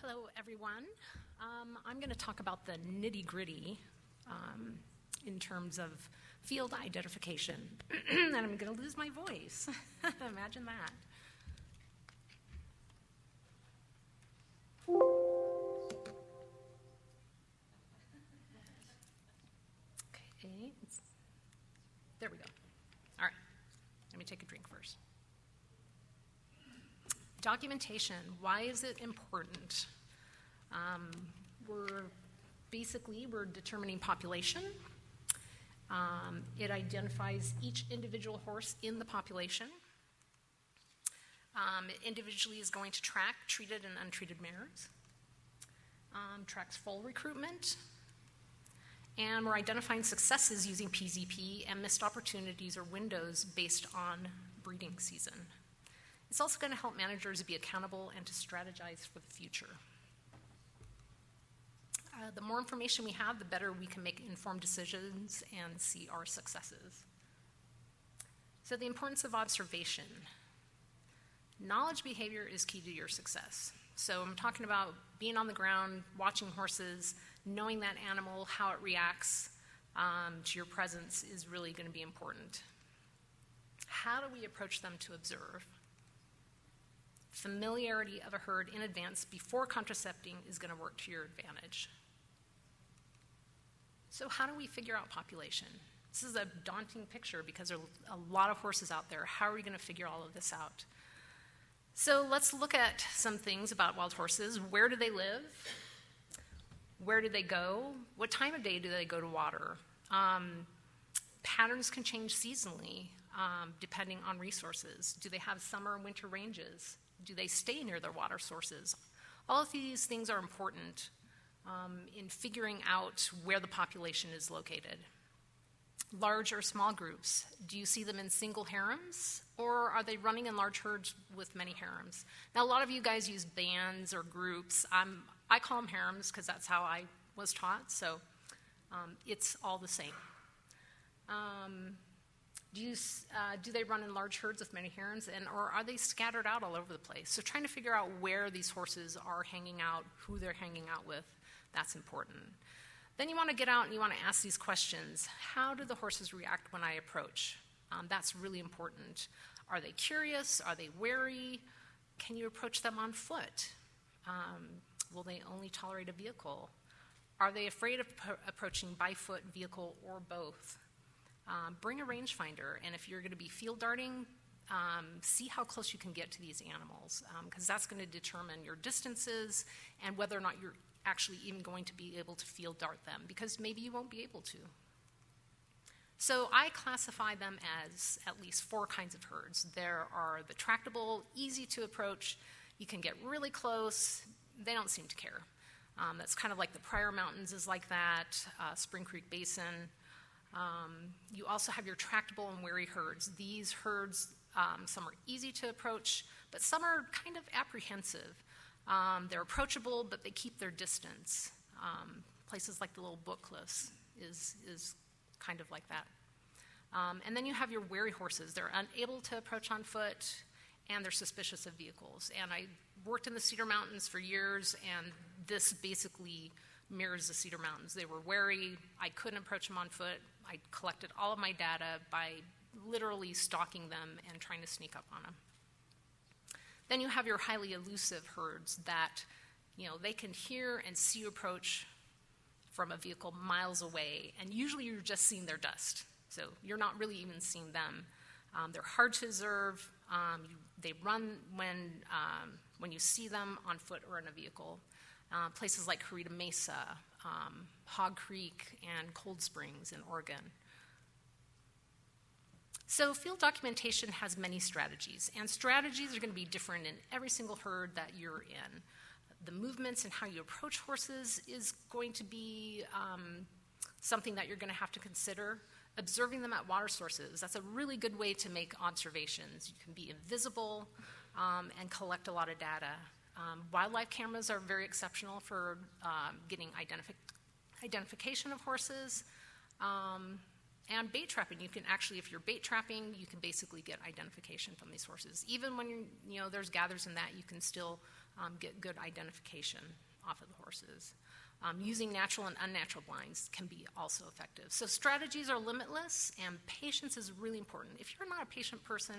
Hello, everyone. Um, I'm going to talk about the nitty gritty um, in terms of field identification. and I'm going to lose my voice. Imagine that. Okay, there we go. All right, let me take a drink first. Documentation, why is it important? Um, we're basically we're determining population. Um, it identifies each individual horse in the population. Um, it individually is going to track treated and untreated mares. Um, tracks foal recruitment. And we're identifying successes using PZP and missed opportunities or windows based on breeding season. It's also going to help managers be accountable and to strategize for the future. Uh, the more information we have, the better we can make informed decisions and see our successes. So, the importance of observation. Knowledge behavior is key to your success. So, I'm talking about being on the ground, watching horses, knowing that animal, how it reacts um, to your presence is really going to be important. How do we approach them to observe? Familiarity of a herd in advance before contracepting is going to work to your advantage. So, how do we figure out population? This is a daunting picture because there are a lot of horses out there. How are we going to figure all of this out? So, let's look at some things about wild horses. Where do they live? Where do they go? What time of day do they go to water? Um, patterns can change seasonally um, depending on resources. Do they have summer and winter ranges? Do they stay near their water sources? All of these things are important um, in figuring out where the population is located. Large or small groups, do you see them in single harems or are they running in large herds with many harems? Now, a lot of you guys use bands or groups. I'm, I call them harems because that's how I was taught, so um, it's all the same. Um, do, you, uh, do they run in large herds with many harems, and or are they scattered out all over the place? So trying to figure out where these horses are hanging out, who they're hanging out with, that's important. Then you want to get out and you want to ask these questions. How do the horses react when I approach? Um, that's really important. Are they curious? Are they wary? Can you approach them on foot? Um, will they only tolerate a vehicle? Are they afraid of approaching by foot, vehicle, or both? Um, bring a rangefinder, and if you're going to be field darting, um, see how close you can get to these animals, because um, that's going to determine your distances and whether or not you're actually even going to be able to field dart them, because maybe you won't be able to. So I classify them as at least four kinds of herds. There are the tractable, easy to approach, you can get really close, they don't seem to care. Um, that's kind of like the Pryor Mountains is like that, uh, Spring Creek Basin. Um, you also have your tractable and wary herds. These herds, um, some are easy to approach, but some are kind of apprehensive. Um, they're approachable, but they keep their distance. Um, places like the Little Book Cliffs is, is kind of like that. Um, and then you have your wary horses. They're unable to approach on foot, and they're suspicious of vehicles. And I worked in the Cedar Mountains for years, and this basically mirrors the Cedar Mountains. They were wary. I couldn't approach them on foot. I collected all of my data by literally stalking them and trying to sneak up on them. Then you have your highly elusive herds that, you know, they can hear and see you approach from a vehicle miles away, and usually you're just seeing their dust. So you're not really even seeing them. Um, they're hard to observe. Um, you, they run when, um, when you see them on foot or in a vehicle. Uh, places like Horita Mesa, um, Hog Creek, and Cold Springs in Oregon. So, field documentation has many strategies, and strategies are going to be different in every single herd that you're in. The movements and how you approach horses is going to be um, something that you're going to have to consider. Observing them at water sources, that's a really good way to make observations. You can be invisible um, and collect a lot of data. Um, wildlife cameras are very exceptional for um, getting identifi- identification of horses. Um, and bait trapping, you can actually, if you're bait trapping, you can basically get identification from these horses. Even when you know there's gathers in that, you can still um, get good identification off of the horses. Um, using natural and unnatural blinds can be also effective. So strategies are limitless, and patience is really important. If you're not a patient person,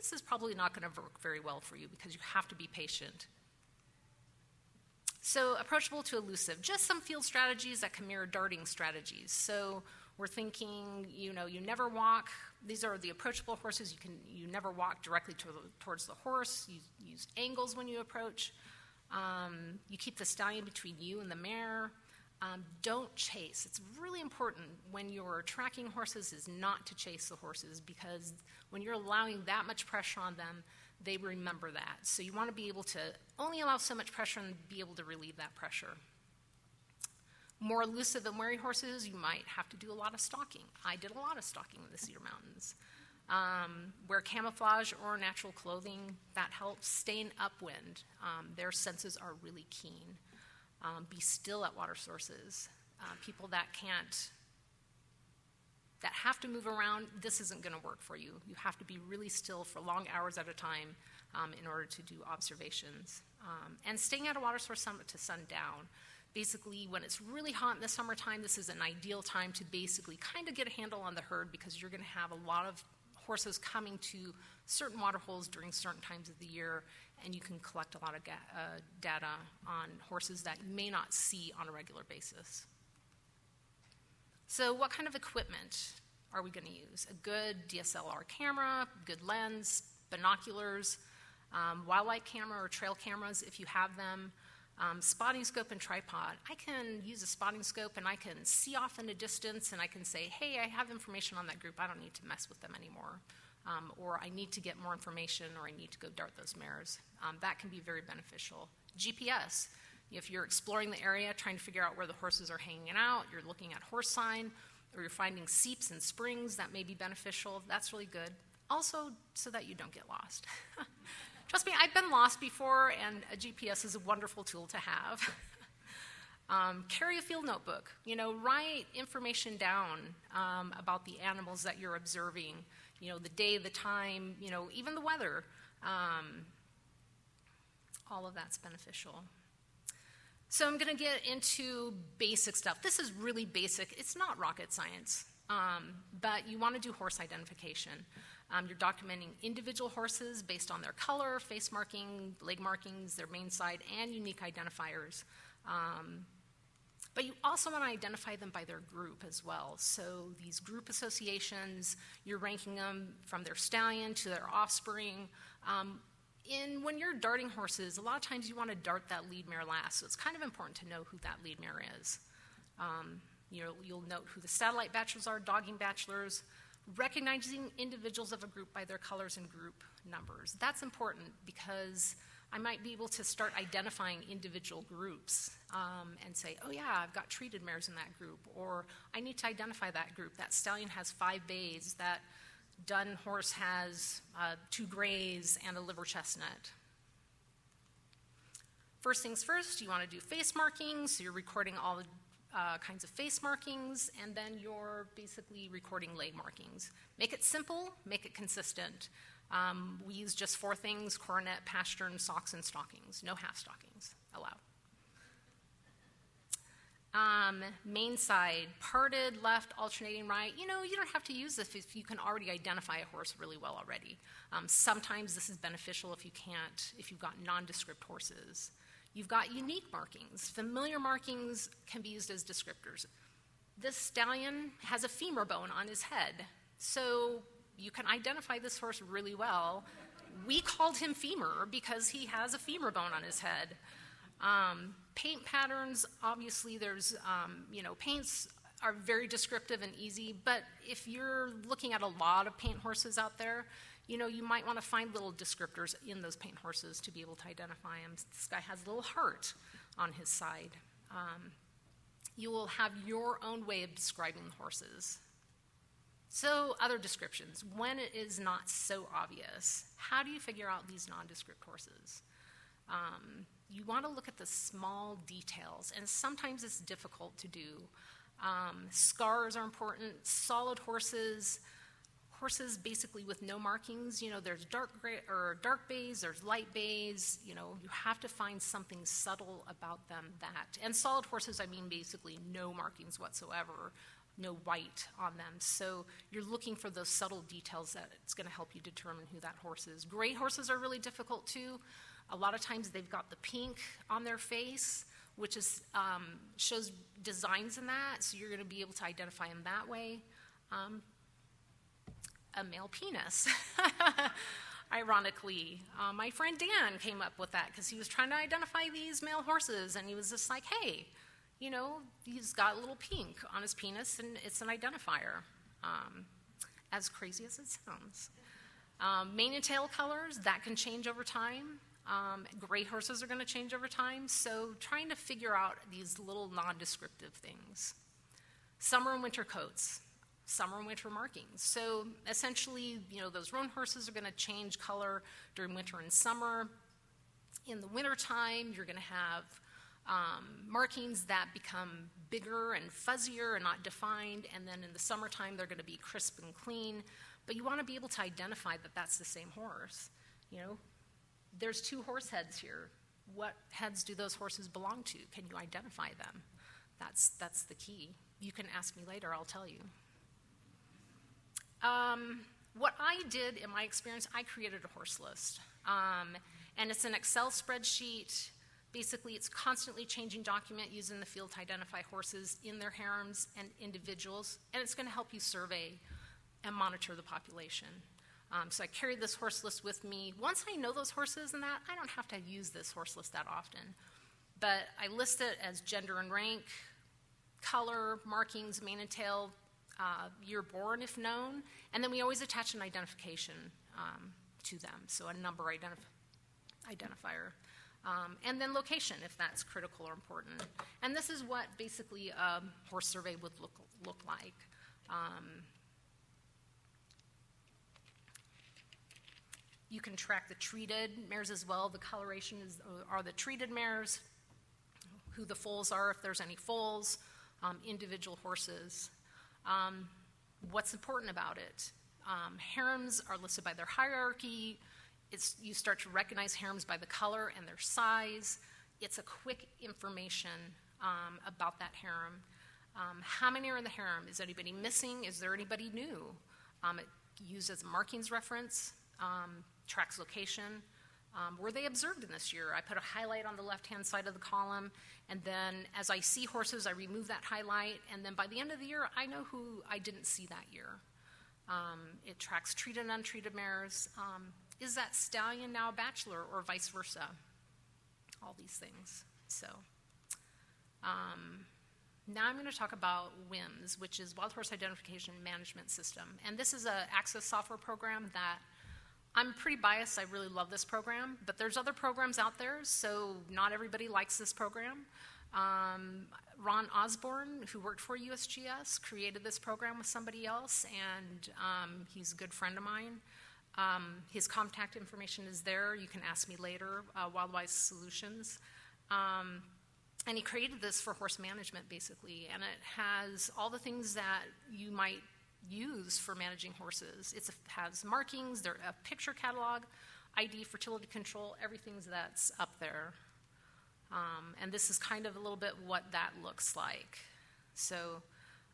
this is probably not going to work very well for you because you have to be patient. So, approachable to elusive, just some field strategies that can mirror darting strategies. So, we're thinking, you know, you never walk. These are the approachable horses. You can you never walk directly to the, towards the horse. You use angles when you approach. Um, you keep the stallion between you and the mare. Um, don't chase. It's really important when you're tracking horses is not to chase the horses because when you're allowing that much pressure on them, they remember that. So you want to be able to only allow so much pressure and be able to relieve that pressure. More elusive and wary horses, you might have to do a lot of stalking. I did a lot of stalking in the Cedar Mountains. Um, wear camouflage or natural clothing, that helps. Staying upwind, um, their senses are really keen. Um, be still at water sources. Uh, people that can't, that have to move around, this isn't going to work for you. You have to be really still for long hours at a time um, in order to do observations. Um, and staying at a water source summit to sundown. Basically, when it's really hot in the summertime, this is an ideal time to basically kind of get a handle on the herd because you're going to have a lot of horses coming to certain water holes during certain times of the year, and you can collect a lot of ga- uh, data on horses that you may not see on a regular basis. So, what kind of equipment are we going to use? A good DSLR camera, good lens, binoculars, um, wildlife camera or trail cameras if you have them, um, spotting scope and tripod. I can use a spotting scope and I can see off in a distance and I can say, hey, I have information on that group. I don't need to mess with them anymore. Um, or I need to get more information or I need to go dart those mares. Um, that can be very beneficial. GPS. If you're exploring the area, trying to figure out where the horses are hanging out, you're looking at horse sign, or you're finding seeps and springs, that may be beneficial. That's really good. Also, so that you don't get lost. Trust me, I've been lost before, and a GPS is a wonderful tool to have. um, carry a field notebook. You know, write information down um, about the animals that you're observing. You know, the day, the time, you know, even the weather. Um, all of that's beneficial. So I'm going to get into basic stuff. This is really basic. It's not rocket science, um, but you want to do horse identification. Um, you're documenting individual horses based on their color, face marking, leg markings, their mane side, and unique identifiers. Um, but you also want to identify them by their group as well. So these group associations, you're ranking them from their stallion to their offspring. Um, in when you're darting horses, a lot of times you want to dart that lead mare last. So it's kind of important to know who that lead mare is. Um, you'll, you'll note who the satellite bachelors are, dogging bachelors recognizing individuals of a group by their colors and group numbers. That's important because I might be able to start identifying individual groups um, and say, oh, yeah, I've got treated mares in that group, or I need to identify that group. That stallion has five bays, that dun horse has uh, two grays and a liver chestnut. First things first, you want to do face markings, so you're recording all the uh, kinds of face markings, and then you're basically recording leg markings. Make it simple, make it consistent. Um, we use just four things coronet, pastern, socks, and stockings. No half stockings allowed. Um, mane side, parted, left, alternating right. You know, you don't have to use this if you can already identify a horse really well already. Um, sometimes this is beneficial if you can't, if you've got nondescript horses. You've got unique markings. Familiar markings can be used as descriptors. This stallion has a femur bone on his head, so you can identify this horse really well. We called him femur because he has a femur bone on his head. Um, paint patterns, obviously, there's, um, you know, paints are very descriptive and easy, but if you're looking at a lot of paint horses out there, you know, you might want to find little descriptors in those paint horses to be able to identify them. This guy has a little heart on his side. Um, you will have your own way of describing the horses. So, other descriptions. When it is not so obvious, how do you figure out these nondescript horses? Um, you want to look at the small details, and sometimes it's difficult to do. Um, scars are important, solid horses, horses basically with no markings. You know, there's dark gray or dark bays, there's light bays. You know, you have to find something subtle about them that. And solid horses, I mean basically no markings whatsoever, no white on them. So you're looking for those subtle details that it's going to help you determine who that horse is. Gray horses are really difficult too. A lot of times they've got the pink on their face, which is um, shows designs in that, so you're going to be able to identify them that way. Um, a male penis. Ironically, uh, my friend Dan came up with that because he was trying to identify these male horses, and he was just like, "Hey, you know, he's got a little pink on his penis, and it's an identifier." Um, as crazy as it sounds. Um, mane and tail colors that can change over time. Um, gray horses are going to change over time, so trying to figure out these little non-descriptive things. Summer and winter coats summer and winter markings. So essentially, you know, those roan horses are going to change color during winter and summer. In the wintertime, you're going to have um, markings that become bigger and fuzzier and not defined, and then in the summertime, they're going to be crisp and clean. But you want to be able to identify that that's the same horse. You know, there's two horse heads here. What heads do those horses belong to? Can you identify them? That's, that's the key. You can ask me later, I'll tell you. Um, what I did in my experience, I created a horse list. Um, and it's an Excel spreadsheet. Basically, it's constantly changing document using the field to identify horses in their harems and individuals, and it's going to help you survey and monitor the population. Um, so I carried this horse list with me. Once I know those horses and that, I don't have to use this horse list that often. But I list it as gender and rank, color, markings, mane and tail, uh, year born if known, and then we always attach an identification um, to them, so a number identif- identifier. Um, and then location if that's critical or important. And this is what basically a horse survey would look, look like. Um, you can track the treated mares as well. The coloration is, are the treated mares, who the foals are, if there's any foals, um, individual horses. Um, what's important about it? Um, harems are listed by their hierarchy. It's, you start to recognize harems by the color and their size. It's a quick information um, about that harem. Um, how many are in the harem? Is anybody missing? Is there anybody new? Um, it used as a markings reference, um, tracks location. Um, were they observed in this year? I put a highlight on the left hand side of the column, and then as I see horses, I remove that highlight, and then by the end of the year, I know who I didn't see that year. Um, it tracks treated and untreated mares. Um, is that stallion now a bachelor or vice versa? All these things. So, um, now I'm going to talk about WHIMS, which is Wild Horse Identification Management System. And this is an access software program that I'm pretty biased. I really love this program, but there's other programs out there, so not everybody likes this program. Um, Ron Osborne, who worked for USGS, created this program with somebody else, and um, he's a good friend of mine. Um, his contact information is there. You can ask me later, uh, Wildwise Solutions. Um, and he created this for horse management, basically, and it has all the things that you might use for managing horses. It has markings, there a picture catalog, ID, fertility control, everything's that's up there. Um, and this is kind of a little bit what that looks like. So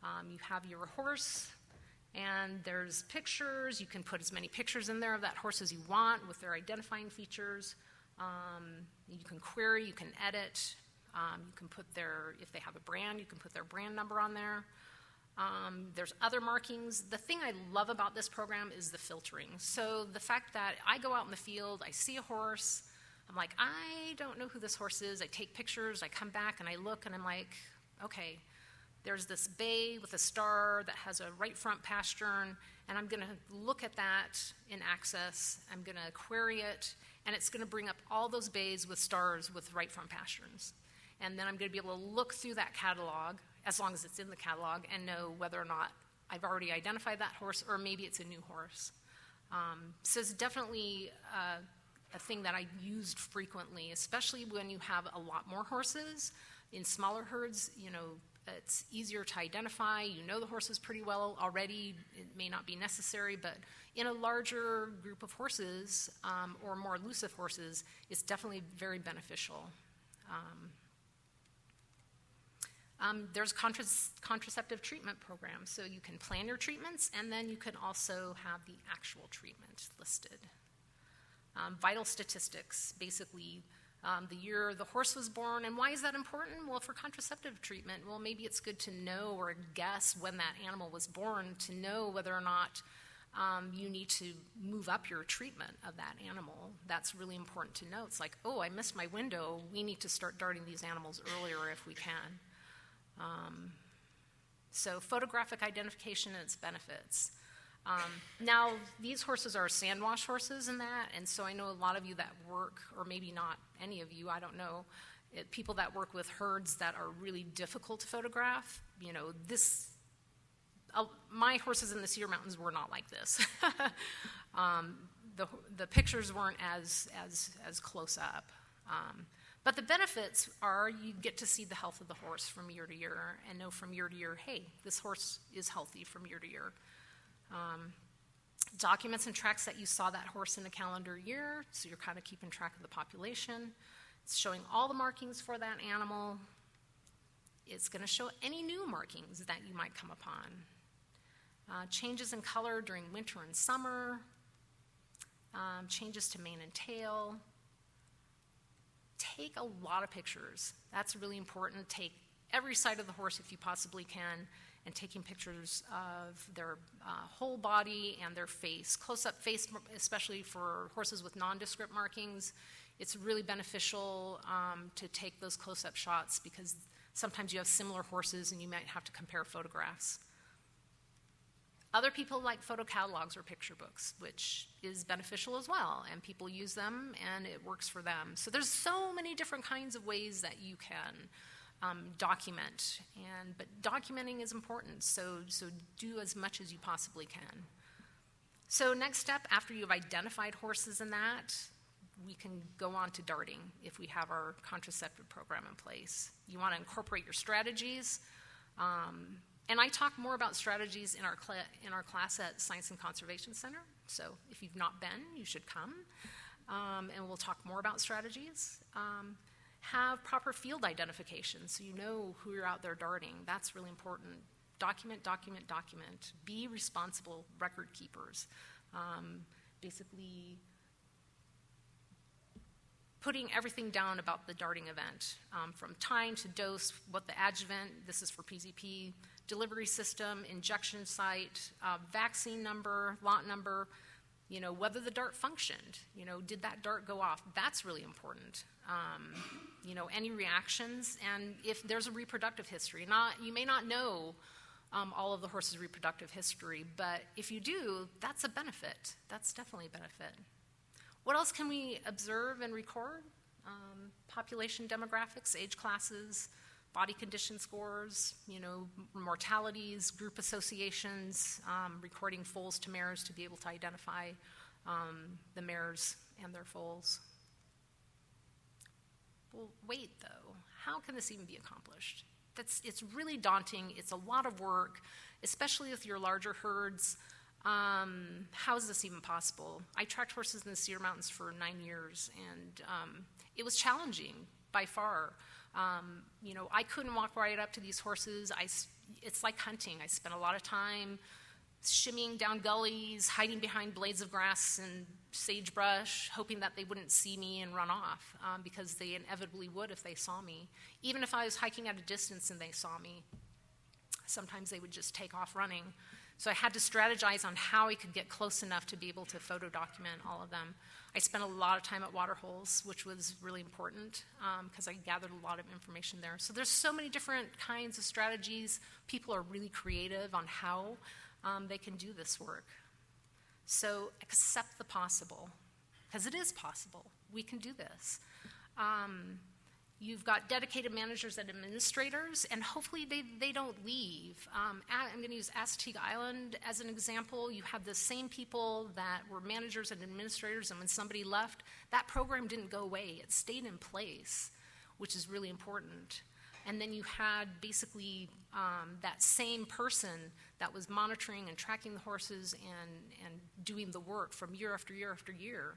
um, you have your horse, and there's pictures. You can put as many pictures in there of that horse as you want with their identifying features. Um, you can query, you can edit, um, you can put their, if they have a brand, you can put their brand number on there. Um, there's other markings. The thing I love about this program is the filtering. So the fact that I go out in the field, I see a horse, I'm like, I don't know who this horse is. I take pictures, I come back and I look and I'm like, okay, there's this bay with a star that has a right front pastern, and I'm going to look at that in Access. I'm going to query it, and it's going to bring up all those bays with stars with right front pasterns. And then I'm going to be able to look through that catalog as long as it's in the catalog, and know whether or not I've already identified that horse or maybe it's a new horse. Um, so it's definitely uh, a thing that I used frequently, especially when you have a lot more horses. In smaller herds, you know, it's easier to identify. You know the horses pretty well already. It may not be necessary, but in a larger group of horses um, or more elusive horses, it's definitely very beneficial. Um, um, there's contraceptive treatment programs, so you can plan your treatments and then you can also have the actual treatment listed. Um, vital statistics, basically um, the year the horse was born. And why is that important? Well, for contraceptive treatment, well, maybe it's good to know or guess when that animal was born to know whether or not um, you need to move up your treatment of that animal. That's really important to know. It's like, oh, I missed my window. We need to start darting these animals earlier if we can. Um, so, photographic identification and its benefits. Um, now, these horses are Sand Wash horses in that, and so I know a lot of you that work, or maybe not any of you, I don't know, it, people that work with herds that are really difficult to photograph. You know, this, uh, my horses in the Cedar Mountains were not like this. um, the, the pictures weren't as, as, as close up. Um, but the benefits are you get to see the health of the horse from year to year and know from year to year, hey, this horse is healthy from year to year. Um, documents and tracks that you saw that horse in a calendar year, so you're kind of keeping track of the population. It's showing all the markings for that animal. It's going to show any new markings that you might come upon. Uh, changes in color during winter and summer, um, changes to mane and tail. Take a lot of pictures. That's really important. Take every side of the horse if you possibly can and taking pictures of their uh, whole body and their face. Close up face, especially for horses with nondescript markings, it's really beneficial um, to take those close up shots because sometimes you have similar horses and you might have to compare photographs. Other people like photo catalogs or picture books, which is beneficial as well, and people use them and it works for them. So there's so many different kinds of ways that you can um, document. And but documenting is important, so so do as much as you possibly can. So next step after you've identified horses in that, we can go on to darting if we have our contraceptive program in place. You want to incorporate your strategies. Um, and I talk more about strategies in our, cl- in our class at Science and Conservation Center. So if you've not been, you should come. Um, and we'll talk more about strategies. Um, have proper field identification so you know who you're out there darting. That's really important. Document, document, document. Be responsible record keepers. Um, basically, putting everything down about the darting event um, from time to dose, what the adjuvant, this is for PZP, delivery system, injection site, uh, vaccine number, lot number, you know, whether the dart functioned, you know, did that dart go off? That's really important. Um, you know, any reactions, and if there's a reproductive history. Not, you may not know um, all of the horse's reproductive history, but if you do, that's a benefit. That's definitely a benefit. What else can we observe and record? Um, population demographics, age classes, body condition scores, you know, mortalities, group associations, um, recording foals to mares to be able to identify um, the mares and their foals. Well, wait though, how can this even be accomplished? That's, it's really daunting. It's a lot of work, especially with your larger herds. Um, how is this even possible? I tracked horses in the Cedar Mountains for nine years, and um, it was challenging by far. Um, you know, I couldn't walk right up to these horses. I, it's like hunting. I spent a lot of time shimmying down gullies, hiding behind blades of grass and sagebrush, hoping that they wouldn't see me and run off, um, because they inevitably would if they saw me. Even if I was hiking at a distance and they saw me, sometimes they would just take off running. So I had to strategize on how I could get close enough to be able to photo document all of them. I spent a lot of time at waterholes, which was really important because um, I gathered a lot of information there. So there's so many different kinds of strategies. People are really creative on how um, they can do this work. So accept the possible, because it is possible. We can do this. Um, You've got dedicated managers and administrators, and hopefully they, they don't leave. Um, I'm going to use Assateague Island as an example. You have the same people that were managers and administrators, and when somebody left, that program didn't go away. It stayed in place, which is really important. and then you had basically um, that same person that was monitoring and tracking the horses and, and doing the work from year after year after year.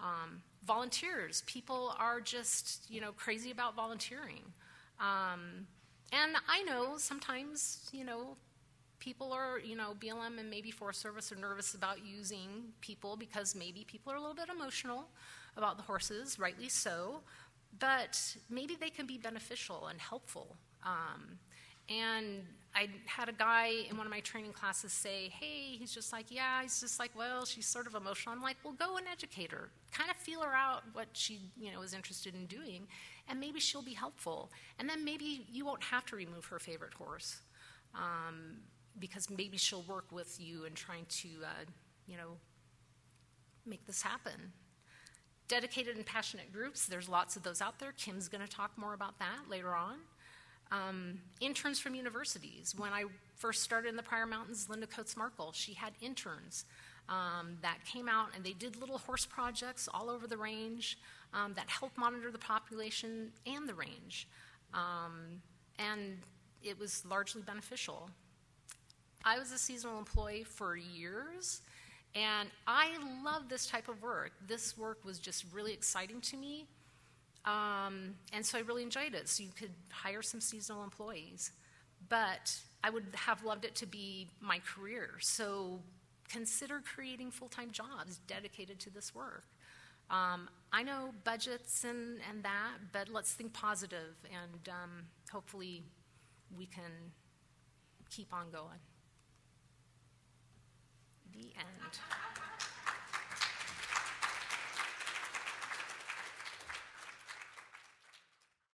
Um, volunteers, people are just, you know, crazy about volunteering. Um, and I know sometimes, you know, people are, you know, BLM and maybe Forest Service are nervous about using people because maybe people are a little bit emotional about the horses, rightly so, but maybe they can be beneficial and helpful. Um, and I had a guy in one of my training classes say, Hey, he's just like, Yeah, he's just like, Well, she's sort of emotional. I'm like, Well, go and educate her. Kind of feel her out what she, you know, is interested in doing, and maybe she'll be helpful. And then maybe you won't have to remove her favorite horse. Um, because maybe she'll work with you in trying to, uh, you know, make this happen. Dedicated and passionate groups, there's lots of those out there. Kim's going to talk more about that later on. Um, interns from universities. When I first started in the Pryor Mountains, Linda Coates Markle, she had interns um, that came out and they did little horse projects all over the range um, that helped monitor the population and the range. Um, and it was largely beneficial. I was a seasonal employee for years, and I love this type of work. This work was just really exciting to me, um, and so I really enjoyed it. So you could hire some seasonal employees, but I would have loved it to be my career. So consider creating full time jobs dedicated to this work. Um, I know budgets and, and that, but let's think positive and um, hopefully we can keep on going. The end.